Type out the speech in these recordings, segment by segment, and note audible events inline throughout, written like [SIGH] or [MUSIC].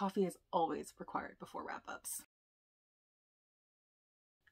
Coffee is always required before wrap ups.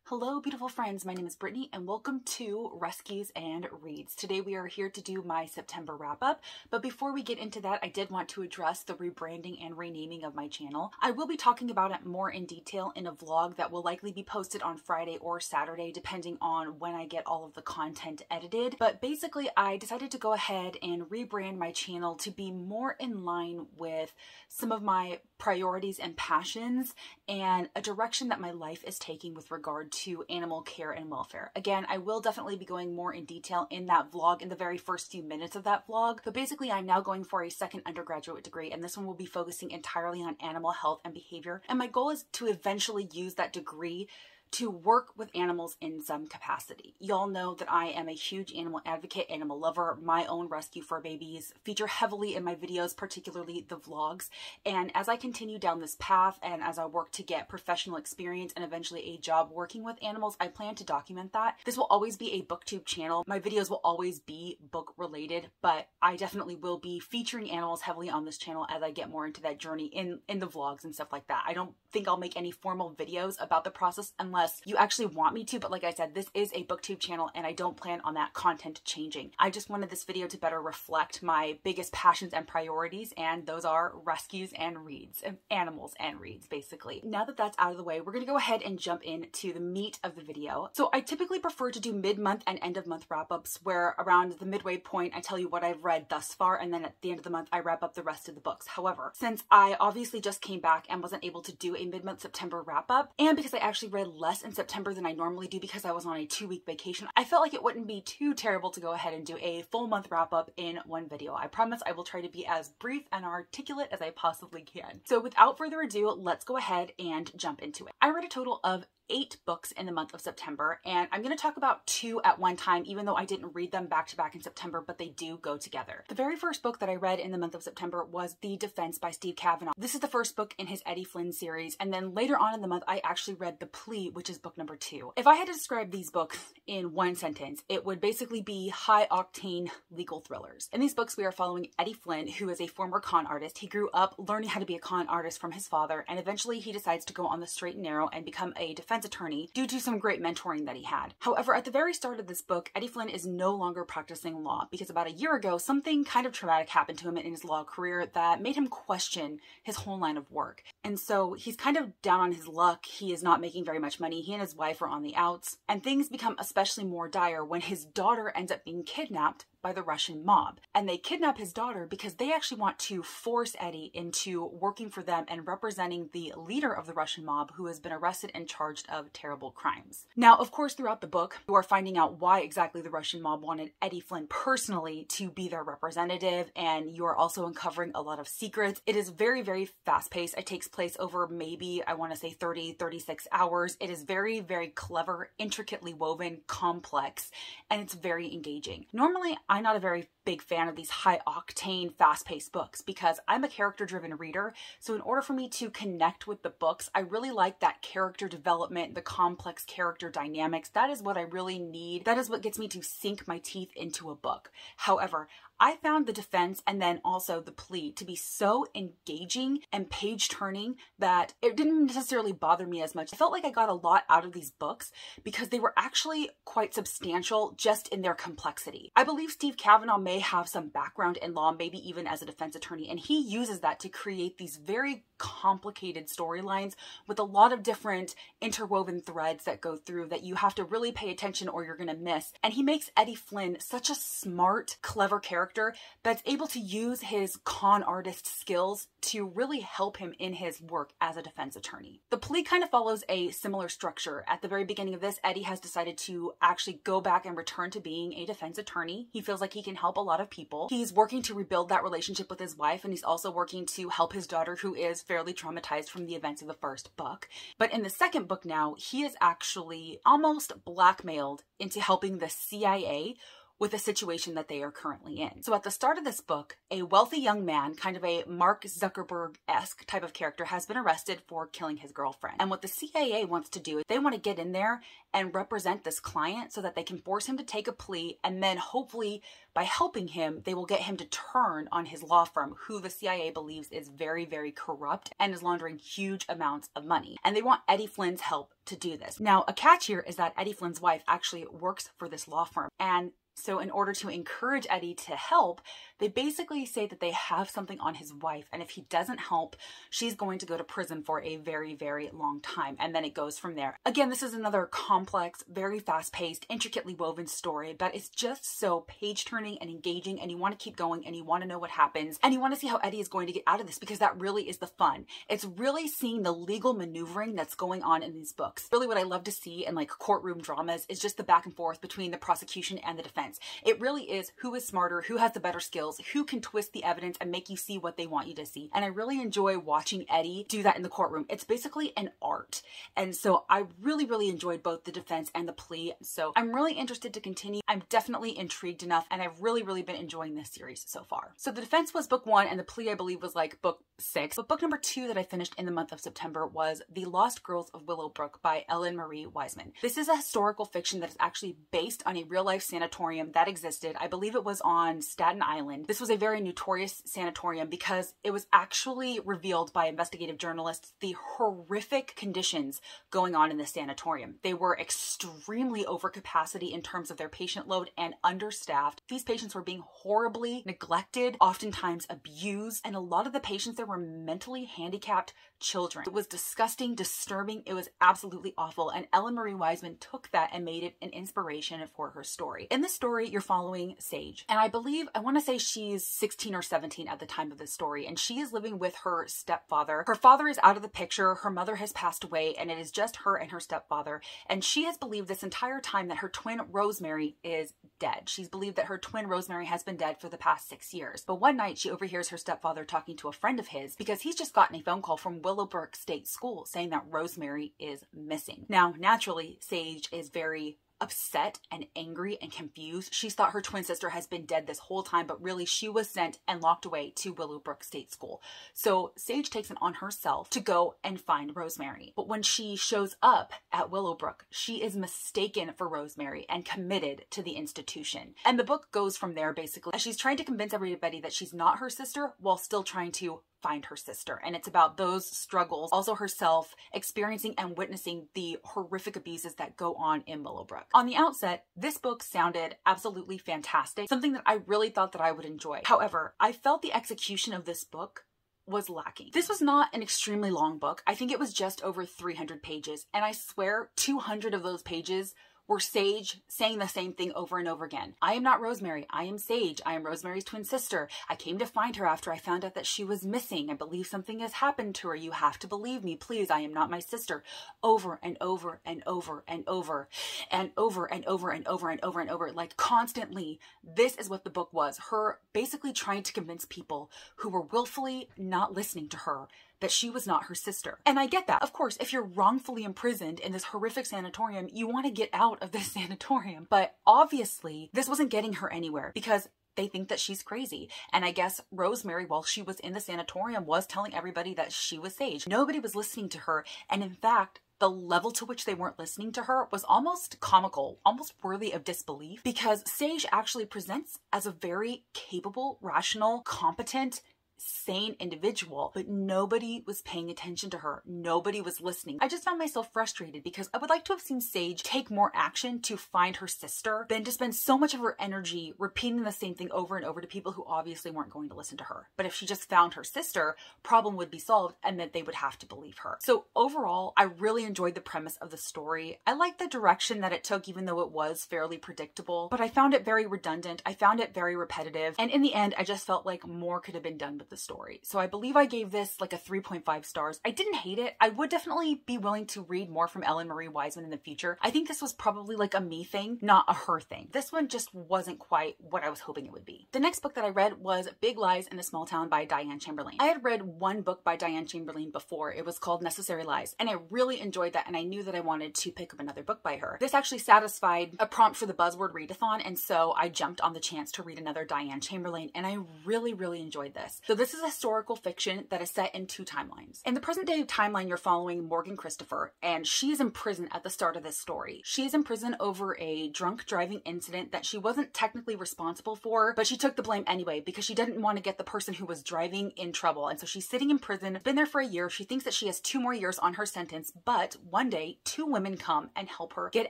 Hello, beautiful friends. My name is Brittany, and welcome to Rescues and Reads. Today, we are here to do my September wrap up. But before we get into that, I did want to address the rebranding and renaming of my channel. I will be talking about it more in detail in a vlog that will likely be posted on Friday or Saturday, depending on when I get all of the content edited. But basically, I decided to go ahead and rebrand my channel to be more in line with some of my priorities and passions and a direction that my life is taking with regard to animal care and welfare. Again, I will definitely be going more in detail in that vlog in the very first few minutes of that vlog, but basically I'm now going for a second undergraduate degree and this one will be focusing entirely on animal health and behavior. And my goal is to eventually use that degree to work with animals in some capacity. Y'all know that I am a huge animal advocate, animal lover. My own rescue for babies feature heavily in my videos, particularly the vlogs. And as I continue down this path and as I work to get professional experience and eventually a job working with animals, I plan to document that. This will always be a booktube channel. My videos will always be book related, but I definitely will be featuring animals heavily on this channel as I get more into that journey in, in the vlogs and stuff like that. I don't think I'll make any formal videos about the process unless unless you actually want me to. But like I said, this is a booktube channel and I don't plan on that content changing. I just wanted this video to better reflect my biggest passions and priorities, and those are rescues and reads, animals and reads, basically. Now that that's out of the way, we're gonna go ahead and jump into the meat of the video. So I typically prefer to do mid-month and end-of-month wrap-ups where around the midway point, I tell you what I've read thus far, and then at the end of the month, I wrap up the rest of the books. However, since I obviously just came back and wasn't able to do a mid-month September wrap-up, and because I actually read less less in September than I normally do because I was on a two week vacation, I felt like it wouldn't be too terrible to go ahead and do a full month wrap up in one video. I promise I will try to be as brief and articulate as I possibly can. So without further ado, let's go ahead and jump into it. I read a total of eight books in the month of September, and I'm going to talk about two at one time, even though I didn't read them back to back in September, but they do go together. The very first book that I read in the month of September was The Defense by Steve Cavanagh. This is the first book in his Eddie Flynn series, and then later on in the month, I actually read The Plea, which is book number two. If I had to describe these books in one sentence, it would basically be high octane legal thrillers. In these books, we are following Eddie Flynn, who is a former con artist. He grew up learning how to be a con artist from his father, and eventually he decides to go on the straight and narrow and become a defense attorney due to some great mentoring that he had. However, at the very start of this book, Eddie Flynn is no longer practicing law because about a year ago, something kind of traumatic happened to him in his law career that made him question his whole line of work. And so he's kind of down on his luck. He is not making very much money. He and his wife are on the outs. And things become especially more dire when his daughter ends up being kidnapped by the Russian mob. And they kidnap his daughter because they actually want to force Eddie into working for them and representing the leader of the Russian mob who has been arrested and charged of terrible crimes. Now, of course, throughout the book, you are finding out why exactly the Russian mob wanted Eddie Flynn personally to be their representative, and you are also uncovering a lot of secrets. It is very, very fast paced. It takes place over maybe, I want to say 30, 36 hours. It is very, very clever, intricately woven, complex, and it's very engaging. Normally, I'm not a very big fan of these high octane, fast paced books because I'm a character driven reader. So, in order for me to connect with the books, I really like that character development, the complex character dynamics. That is what I really need. That is what gets me to sink my teeth into a book. However, I found the defense and then also the plea to be so engaging and page turning that it didn't necessarily bother me as much. I felt like I got a lot out of these books because they were actually quite substantial just in their complexity. I believe Steve Cavanagh may have some background in law, maybe even as a defense attorney, and he uses that to create these very complicated storylines with a lot of different interwoven threads that go through that you have to really pay attention or you're going to miss. And he makes Eddie Flynn such a smart, clever character that's able to use his con artist skills to really help him in his work as a defense attorney. The plea kind of follows a similar structure. At the very beginning of this, Eddie has decided to actually go back and return to being a defense attorney. He feels like he can help a lot of people. He's working to rebuild that relationship with his wife, and he's also working to help his daughter, who is fairly traumatized from the events of the first book. But in the second book now, he is actually almost blackmailed into helping the CIA with the situation that they are currently in. So at the start of this book, a wealthy young man, kind of a Mark Zuckerberg-esque type of character, has been arrested for killing his girlfriend. And what the CIA wants to do is they want to get in there and represent this client so that they can force him to take a plea and then hopefully by helping him, they will get him to turn on his law firm, who the CIA believes is very, very corrupt and is laundering huge amounts of money. And they want Eddie Flynn's help to do this. Now, a catch here is that Eddie Flynn's wife actually works for this law firm and so, in order to encourage Eddie to help, they basically say that they have something on his wife, and if he doesn't help, she's going to go to prison for a very, very long time. And then it goes from there. Again, this is another complex, very fast paced, intricately woven story but it's just so page turning and engaging, and you want to keep going and you want to know what happens, and you want to see how Eddie is going to get out of this because that really is the fun. It's really seeing the legal maneuvering that's going on in these books. Really, what I love to see in like courtroom dramas is just the back and forth between the prosecution and the defense defense. It really is who is smarter, who has the better skills, who can twist the evidence and make you see what they want you to see. And I really enjoy watching Eddie do that in the courtroom. It's basically an art. And so I really, really enjoyed both the defense and the plea. So I'm really interested to continue. I'm definitely intrigued enough and I've really, really been enjoying this series so far. So the defense was book one and the plea I believe was like book six. But book number two that I finished in the month of September was The Lost Girls of Willowbrook by Ellen Marie Wiseman. This is a historical fiction that is actually based on a real life sanatorium sanatorium that existed. I believe it was on Staten Island. This was a very notorious sanatorium because it was actually revealed by investigative journalists the horrific conditions going on in the sanatorium. They were extremely over capacity in terms of their patient load and understaffed. These patients were being horribly neglected, oftentimes abused, and a lot of the patients there were mentally handicapped children. It was disgusting, disturbing, it was absolutely awful, and Ellen Marie Wiseman took that and made it an inspiration for her story. In the story, you're following Sage. And I believe, I want to say she's 16 or 17 at the time of the story, and she is living with her stepfather. Her father is out of the picture, her mother has passed away, and it is just her and her stepfather. And she has believed this entire time that her twin Rosemary is dead. She's believed that her twin Rosemary has been dead for the past six years. But one night she overhears her stepfather talking to a friend of his because he's just gotten a phone call from Willowbrook State School saying that Rosemary is missing. Now, naturally, Sage is very upset and angry and confused. She's thought her twin sister has been dead this whole time, but really she was sent and locked away to Willowbrook State School. So Sage takes it on herself to go and find Rosemary. But when she shows up at Willowbrook, she is mistaken for Rosemary and committed to the institution. And the book goes from there basically. She's trying to convince everybody that she's not her sister while still trying to find her sister. And it's about those struggles, also herself experiencing and witnessing the horrific abuses that go on in Willowbrook. On the outset, this book sounded absolutely fantastic, something that I really thought that I would enjoy. However, I felt the execution of this book was lacking. This was not an extremely long book. I think it was just over 300 pages. And I swear 200 of those pages were Sage saying the same thing over and over again. I am not Rosemary. I am Sage. I am Rosemary's twin sister. I came to find her after I found out that she was missing. I believe something has happened to her. You have to believe me. Please, I am not my sister. Over and over and over and over and over and over and over and over and over. Like constantly, this is what the book was. Her basically trying to convince people who were willfully not listening to her that she was not her sister. And I get that. Of course, if you're wrongfully imprisoned in this horrific sanatorium, you want to get out of this [LAUGHS] sanatorium. But obviously, this wasn't getting her anywhere because they think that she's crazy. And I guess Rosemary, while she was in the sanatorium, was telling everybody that she was Sage. Nobody was listening to her. And in fact, the level to which they weren't listening to her was almost comical, almost worthy of disbelief, because Sage actually presents as a very capable, rational, competent, sane individual, but nobody was paying attention to her. Nobody was listening. I just found myself frustrated because I would like to have seen Sage take more action to find her sister than to spend so much of her energy repeating the same thing over and over to people who obviously weren't going to listen to her. But if she just found her sister, problem would be solved and that they would have to believe her. So overall, I really enjoyed the premise of the story. I liked the direction that it took even though it was fairly predictable, but I found it very redundant. I found it very repetitive. And in the end, I just felt like more could have been done with the story. So I believe I gave this like a 3.5 stars. I didn't hate it. I would definitely be willing to read more from Ellen Marie Wiseman in the future. I think this was probably like a me thing, not a her thing. This one just wasn't quite what I was hoping it would be. The next book that I read was Big Lies in a Small Town by Diane Chamberlain. I had read one book by Diane Chamberlain before. It was called Necessary Lies, and I really enjoyed that, and I knew that I wanted to pick up another book by her. This actually satisfied a prompt for the Buzzword Readathon, and so I jumped on the chance to read another Diane Chamberlain, and I really, really enjoyed this. So this is a historical fiction that is set in two timelines. In the present day timeline, you're following Morgan Christopher, and she's in prison at the start of this story. She's in prison over a drunk driving incident that she wasn't technically responsible for, but she took the blame anyway because she didn't want to get the person who was driving in trouble. And so she's sitting in prison, been there for a year. She thinks that she has two more years on her sentence, but one day, two women come and help her get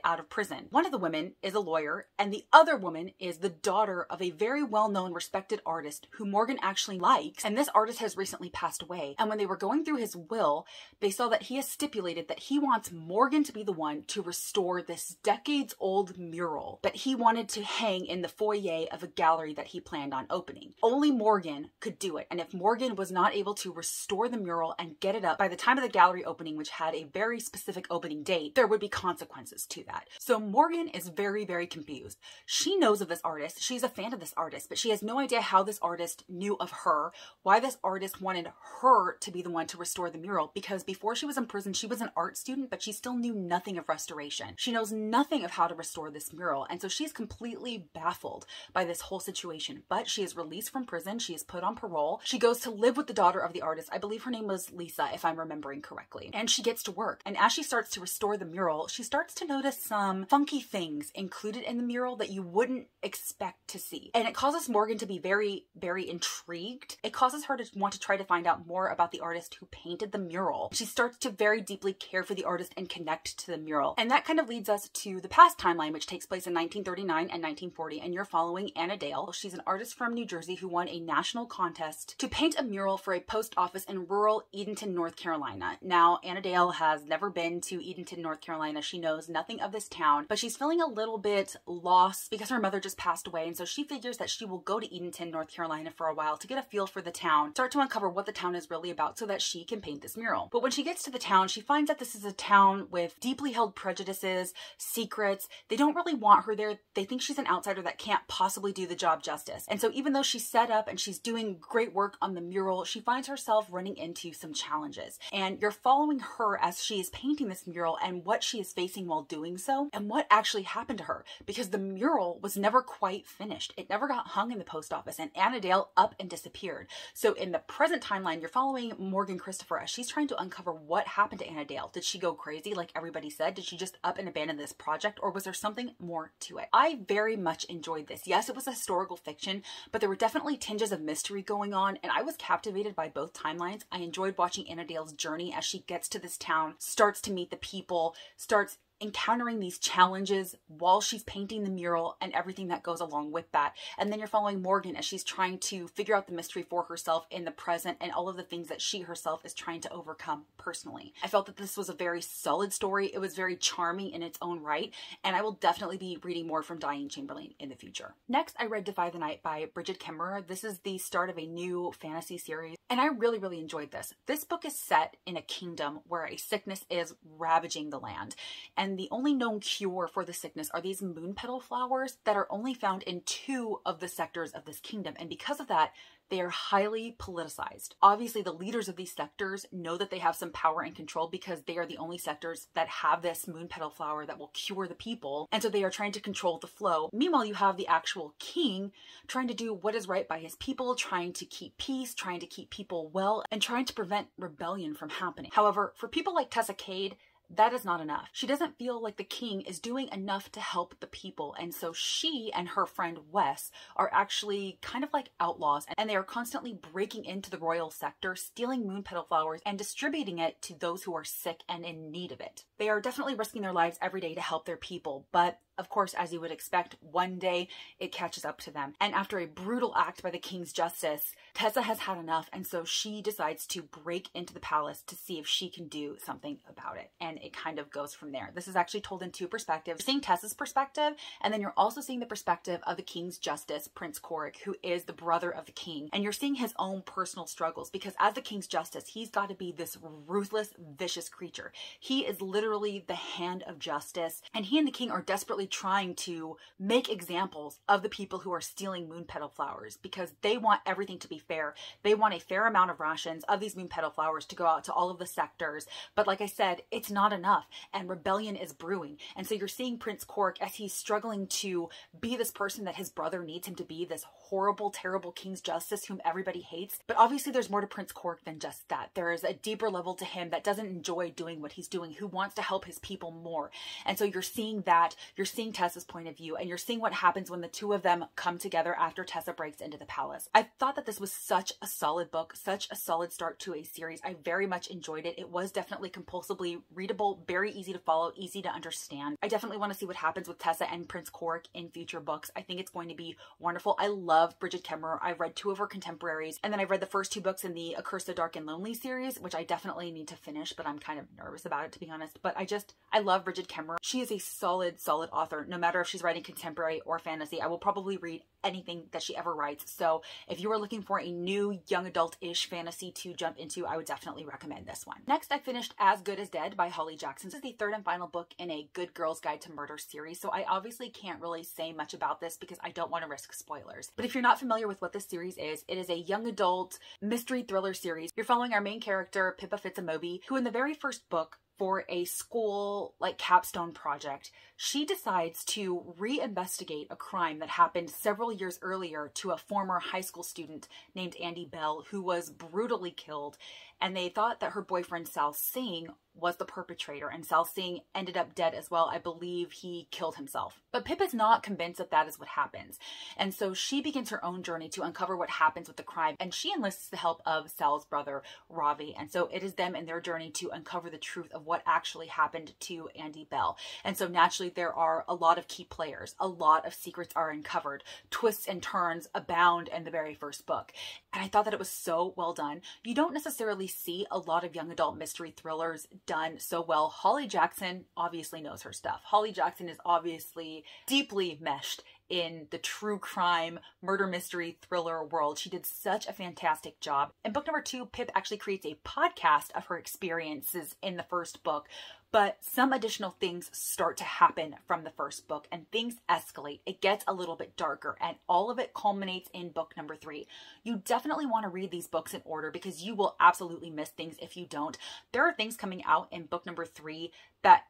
out of prison. One of the women is a lawyer, and the other woman is the daughter of a very well known, respected artist who Morgan actually likes. And this artist has recently passed away. And when they were going through his will, they saw that he has stipulated that he wants Morgan to be the one to restore this decades old mural that he wanted to hang in the foyer of a gallery that he planned on opening. Only Morgan could do it. And if Morgan was not able to restore the mural and get it up by the time of the gallery opening, which had a very specific opening date, there would be consequences to that. So Morgan is very, very confused. She knows of this artist. She's a fan of this artist, but she has no idea how this artist knew of her, why this artist wanted her to be the one to restore the mural, because before she was in prison, she was an art student, but she still knew nothing of restoration. She knows nothing of how to restore this mural, and so she's completely baffled by this whole situation. But she is released from prison. She is put on parole. She goes to live with the daughter of the artist. I believe her name was Lisa, if I'm remembering correctly. And she gets to work. And as she starts to restore the mural, she starts to notice some funky things included in the mural that you wouldn't expect to see. And it causes Morgan to be very, very intrigued. It causes her to want to try to find out more about the artist who painted the mural. She starts to very deeply care for the artist and connect to the mural. And that kind of leads us to the past timeline, which takes place in 1939 and 1940. And you're following Anna Dale. She's an artist from New Jersey who won a national contest to paint a mural for a post office in rural Edenton, North Carolina. Now, Anna Dale has never been to Edenton, North Carolina. She knows nothing of this town, but she's feeling a little bit lost because her mother just passed away. And so she figures that she will go to Edenton, North Carolina for a while to get a feel for the town, start to uncover what the town is really about so that she can paint this mural. But when she gets to the town, she finds that this is a town with deeply held prejudices, secrets. They don't really want her there. They think she's an outsider that can't possibly do the job justice. And so even though she's set up and she's doing great work on the mural, she finds herself running into some challenges. And you're following her as she is painting this mural and what she is facing while doing so and what actually happened to her because the mural was never quite finished. It never got hung in the post office and Anna Dale up and disappeared. So in the present timeline, you're following Morgan Christopher as she's trying to uncover what happened to Anna Dale. Did she go crazy like everybody said? Did she just up and abandon this project or was there something more to it? I very much enjoyed this. Yes, it was a historical fiction, but there were definitely tinges of mystery going on and I was captivated by both timelines. I enjoyed watching Anna Dale's journey as she gets to this town, starts to meet the people, starts encountering these challenges while she's painting the mural and everything that goes along with that. And then you're following Morgan as she's trying to figure out the mystery for herself in the present and all of the things that she herself is trying to overcome personally. I felt that this was a very solid story. It was very charming in its own right, and I will definitely be reading more from Diane Chamberlain in the future. Next, I read Defy the Night by Brigid Kemmerer. This is the start of a new fantasy series, and I really, really enjoyed this. This book is set in a kingdom where a sickness is ravaging the land, and and the only known cure for the sickness are these moon petal flowers that are only found in two of the sectors of this kingdom. And because of that, they are highly politicized. Obviously, the leaders of these sectors know that they have some power and control because they are the only sectors that have this moon petal flower that will cure the people. And so they are trying to control the flow. Meanwhile, you have the actual king trying to do what is right by his people, trying to keep peace, trying to keep people well, and trying to prevent rebellion from happening. However, for people like Tessa Cade, that is not enough. She doesn't feel like the king is doing enough to help the people. And so she and her friend Wes are actually kind of like outlaws and they are constantly breaking into the royal sector, stealing moon petal flowers and distributing it to those who are sick and in need of it. They are definitely risking their lives every day to help their people, but of course, as you would expect, one day it catches up to them. And after a brutal act by the king's justice, Tessa has had enough, and so she decides to break into the palace to see if she can do something about it. And it kind of goes from there. This is actually told in two perspectives. You're seeing Tessa's perspective, and then you're also seeing the perspective of the king's justice, Prince Corrick, who is the brother of the king. And you're seeing his own personal struggles because as the king's justice, he's got to be this ruthless, vicious creature. He is literally the hand of justice, and he and the king are desperately trying to make examples of the people who are stealing moon petal flowers because they want everything to be fair. They want a fair amount of rations of these moon petal flowers to go out to all of the sectors. But like I said, it's not enough and rebellion is brewing. And so you're seeing Prince Corrick as he's struggling to be this person that his brother needs him to be, this horrible, terrible King's Justice whom everybody hates. But obviously there's more to Prince Corrick than just that. There is a deeper level to him that doesn't enjoy doing what he's doing, who wants to help his people more. And so you're seeing that, you're seeing Tessa's point of view, and you're seeing what happens when the two of them come together after Tessa breaks into the palace. I thought that this was such a solid book, such a solid start to a series. I very much enjoyed it. It was definitely compulsively readable, very easy to follow, easy to understand. I definitely want to see what happens with Tessa and Prince Corrick in future books. I think it's going to be wonderful. I love Brigid Kemmerer. I've read two of her contemporaries, and then I've read the first two books in the Accursed Dark and Lonely series, which I definitely need to finish, but I'm kind of nervous about it to be honest. But I just, I love Brigid Kemmerer. She is a solid, solid author, no matter if she's writing contemporary or fantasy. I will probably read anything that she ever writes. So if you are looking for a new young adult-ish fantasy to jump into, I would definitely recommend this one. Next, I finished As Good as Dead by Holly Jackson. This is the third and final book in a Good Girl's Guide to Murder series, so I obviously can't really say much about this because I don't want to risk spoilers. But if you're not familiar with what this series is, it is a young adult mystery thriller series. You're following our main character, Pippa Fitz-Amobi, who in the very first book for a school like capstone project, she decides to reinvestigate a crime that happened several years earlier to a former high school student named Andy Bell who was brutally killed. And they thought that her boyfriend Sal Singh was the perpetrator and Sal Singh ended up dead as well. I believe he killed himself. But Pip is not convinced that that is what happens. And so she begins her own journey to uncover what happens with the crime and she enlists the help of Sal's brother Ravi. And so it is them in their journey to uncover the truth of what actually happened to Andy Bell. And so naturally there are a lot of key players. A lot of secrets are uncovered. Twists and turns abound in the very first book. And I thought that it was so well done. You don't necessarily see a lot of young adult mystery thrillers done so well. Holly Jackson obviously knows her stuff. Holly Jackson is obviously deeply meshed in the true crime, murder mystery, thriller world. She did such a fantastic job. In book number two, Pip actually creates a podcast of her experiences in the first book, but some additional things start to happen from the first book and things escalate. It gets a little bit darker and all of it culminates in book number three. You definitely want to read these books in order because you will absolutely miss things if you don't. There are things coming out in book number three that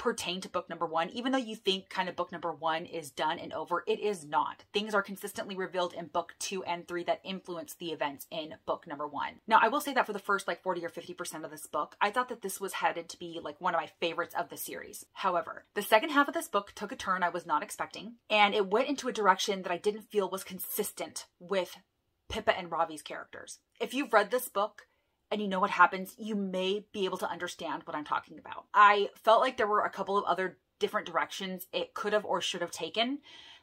pertain to book number one. Even though you think kind of book number one is done and over, it is not. Things are consistently revealed in book two and three that influence the events in book number one. Now, I will say that for the first like 40 or 50% of this book, I thought that this was headed to be like one of my favorites of the series. However, the second half of this book took a turn I was not expecting, and it went into a direction that I didn't feel was consistent with Pippa and Ravi's characters. If you've read this book, and you know what happens, you may be able to understand what I'm talking about. I felt like there were a couple of other different directions it could have or should have taken,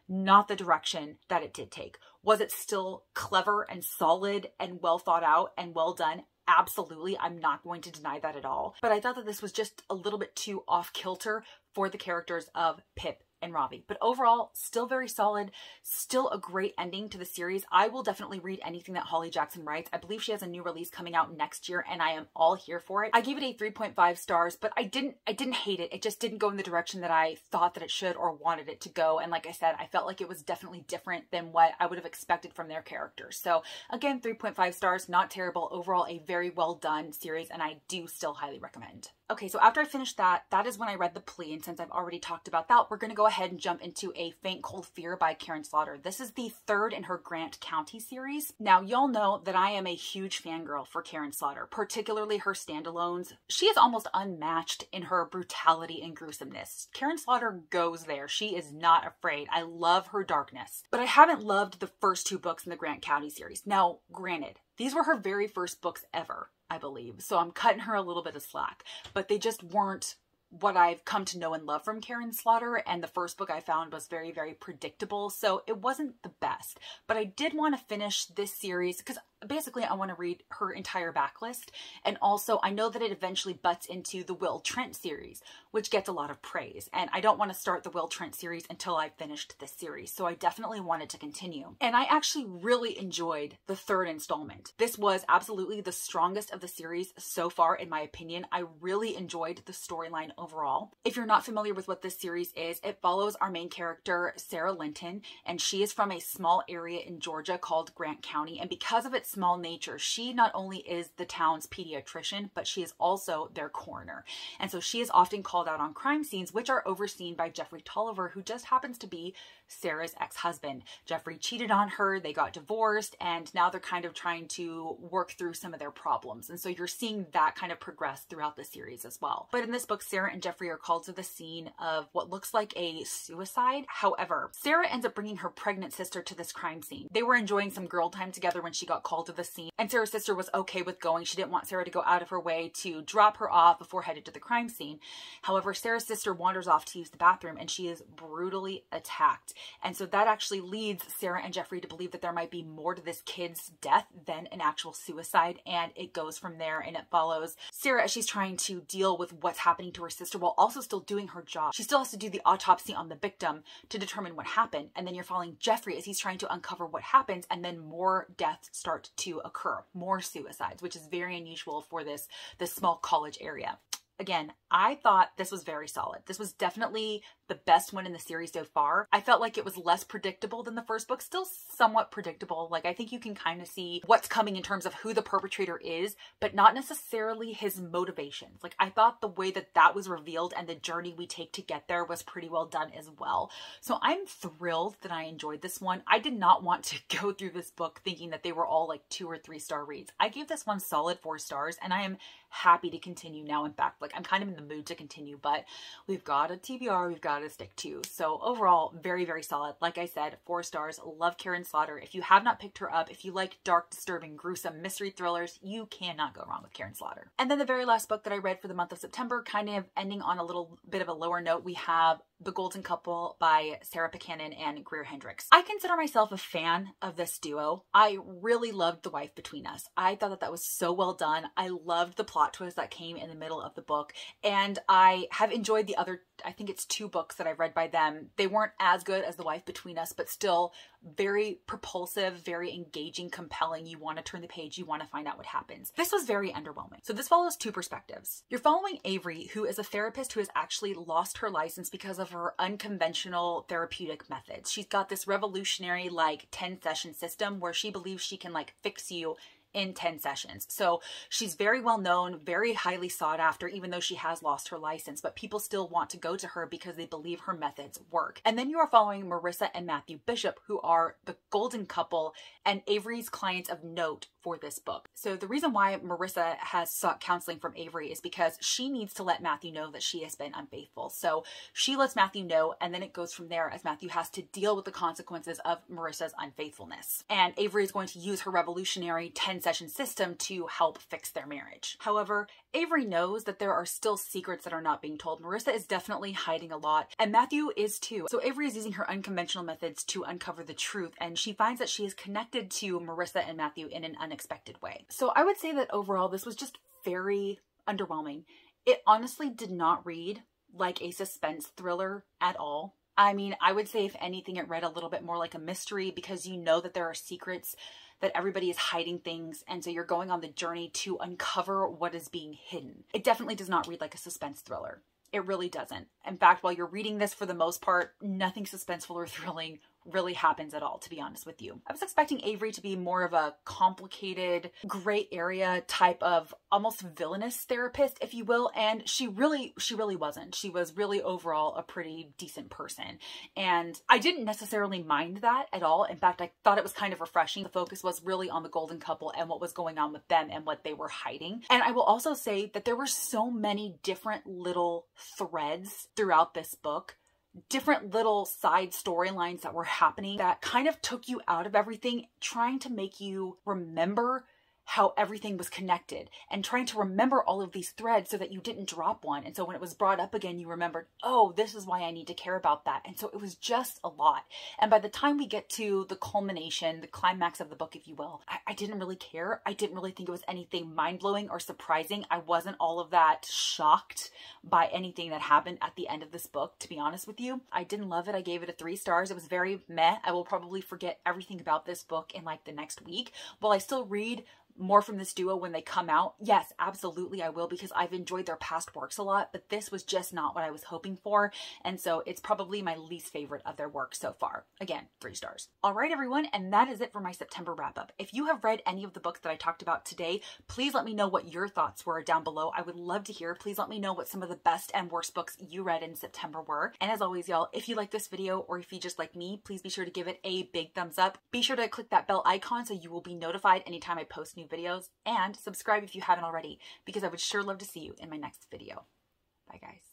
not the direction that it did take. Was it still clever and solid and well thought out and well done? Absolutely. I'm not going to deny that at all. But I thought that this was just a little bit too off kilter for the characters of Pip and Ravi. But overall, still very solid, still a great ending to the series. I will definitely read anything that Holly Jackson writes. I believe she has a new release coming out next year and I am all here for it. I gave it a 3.5 stars, but I didn't I didn't hate it. It just didn't go in the direction that I thought that it should or wanted it to go. And like I said, I felt like it was definitely different than what I would have expected from their characters. So again, 3.5 stars, not terrible. Overall, a very well done series and I do still highly recommend. Okay, so after I finished that, that is when I read The Plea, and since I've already talked about that, we're going to go ahead and jump into A Faint Cold Fear by Karin Slaughter. This is the third in her Grant County series. Now, y'all know that I am a huge fangirl for Karin Slaughter, particularly her standalones. She is almost unmatched in her brutality and gruesomeness. Karin Slaughter goes there. She is not afraid. I love her darkness. But I haven't loved the first two books in the Grant County series. Now, granted, these were her very first books ever. I believe. So I'm cutting her a little bit of slack, but they just weren't what I've come to know and love from Karin Slaughter, and the first book I found was very, very predictable, so it wasn't the best. But I did want to finish this series because basically I want to read her entire backlist. And also I know that it eventually butts into the Will Trent series, which gets a lot of praise. And I don't want to start the Will Trent series until I've finished this series. So I definitely wanted to continue. And I actually really enjoyed the third installment. This was absolutely the strongest of the series so far, in my opinion. I really enjoyed the storyline overall. If you're not familiar with what this series is, it follows our main character, Sara Linton, and she is from a small area in Georgia called Grant County. And because of its small nature, she not only is the town's pediatrician, but she is also their coroner. And so she is often called out on crime scenes, which are overseen by Jeffrey Tolliver, who just happens to be Sara's ex husband. Jeffrey cheated on her, they got divorced, and now they're kind of trying to work through some of their problems. And so you're seeing that kind of progress throughout the series as well. But in this book, Sara and Jeffrey are called to the scene of what looks like a suicide. However, Sara ends up bringing her pregnant sister to this crime scene. They were enjoying some girl time together when she got called to the scene, and Sara's sister was okay with going. She didn't want Sara to go out of her way to drop her off before headed to the crime scene. However, Sara's sister wanders off to use the bathroom and she is brutally attacked. And so that actually leads Sara and Jeffrey to believe that there might be more to this kid's death than an actual suicide. And it goes from there and it follows Sara as she's trying to deal with what's happening to her sister while also still doing her job. She still has to do the autopsy on the victim to determine what happened. And then you're following Jeffrey as he's trying to uncover what happens and then more deaths start to occur, more suicides, which is very unusual for this, this small college area again, I thought this was very solid. This was definitely the best one in the series so far. I felt like it was less predictable than the first book, still somewhat predictable. Like I think you can kind of see what's coming in terms of who the perpetrator is, but not necessarily his motivations. Like I thought the way that that was revealed and the journey we take to get there was pretty well done as well. So I'm thrilled that I enjoyed this one. I did not want to [LAUGHS] go through this book thinking that they were all like two or three star reads. I gave this one solid four stars and I am happy to continue now. In fact, like I'm kind of in the mood to continue, but we've got a TBR, we've got to stick to. So overall, very, very solid. Like I said, four stars. Love Karin Slaughter. If you have not picked her up, if you like dark, disturbing, gruesome mystery thrillers, you cannot go wrong with Karin Slaughter. And then the very last book that I read for the month of September, kind of ending on a little bit of a lower note, we have the Golden Couple by Sarah Pekkanen and Greer Hendricks. I consider myself a fan of this duo. I really loved The Wife Between Us. I thought that that was so well done. I loved the plot twist that came in the middle of the book, and I have enjoyed the other, I think it's two books that I've read by them. They weren't as good as The Wife Between Us, but still very propulsive, very engaging, compelling. You want to turn the page, you want to find out what happens. This was very underwhelming. So this follows two perspectives. You're following Avery, who is a therapist who has actually lost her license because of her unconventional therapeutic methods. She's got this revolutionary like 10 session system where she believes she can like fix you in 10 sessions. So she's very well known, very highly sought after, even though she has lost her license, but people still want to go to her because they believe her methods work. And then you are following Marissa and Matthew Bishop, who are the golden couple and Avery's clients of note for this book. So the reason why Marissa has sought counseling from Avery is because she needs to let Matthew know that she has been unfaithful. So she lets Matthew know, and then it goes from there as Matthew has to deal with the consequences of Marissa's unfaithfulness. And Avery is going to use her revolutionary 10 session system to help fix their marriage. However, Avery knows that there are still secrets that are not being told. Marissa is definitely hiding a lot, and Matthew is too. So Avery is using her unconventional methods to uncover the truth, and she finds that she is connected to Marissa and Matthew in an unexpected way. So I would say that overall, this was just very underwhelming. It honestly did not read like a suspense thriller at all. I mean, I would say if anything, it read a little bit more like a mystery because you know that there are secrets that everybody is hiding things. And so you're going on the journey to uncover what is being hidden. It definitely does not read like a suspense thriller. It really doesn't. In fact, while you're reading this for the most part, nothing suspenseful or thrilling really happens at all, to be honest with you. I was expecting Avery to be more of a complicated, gray area type of almost villainous therapist, if you will. And she really, she really wasn't. She was really overall a pretty decent person. And I didn't necessarily mind that at all. In fact, I thought it was kind of refreshing. The focus was really on the golden couple and what was going on with them and what they were hiding. And I will also say that there were so many different little threads throughout this book different little side storylines that were happening that kind of took you out of everything, trying to make you remember how everything was connected and trying to remember all of these threads so that you didn't drop one. And so when it was brought up again, you remembered, oh, this is why I need to care about that. And so it was just a lot. And by the time we get to the culmination, the climax of the book, if you will, I, I didn't really care. I didn't really think it was anything mind blowing or surprising. I wasn't all of that shocked by anything that happened at the end of this book, to be honest with you. I didn't love it. I gave it a three stars. It was very meh. I will probably forget everything about this book in like the next week. While I still read more from this duo when they come out? Yes, absolutely I will because I've enjoyed their past works a lot, but this was just not what I was hoping for. And so it's probably my least favorite of their work so far. Again, three stars. All right, everyone. And that is it for my September wrap up. If you have read any of the books that I talked about today, please let me know what your thoughts were down below. I would love to hear. Please let me know what some of the best and worst books you read in September were. And as always, y'all, if you like this video or if you just like me, please be sure to give it a big thumbs up. Be sure to click that bell icon so you will be notified anytime I post new videos and subscribe if you haven't already because I would sure love to see you in my next video. Bye guys.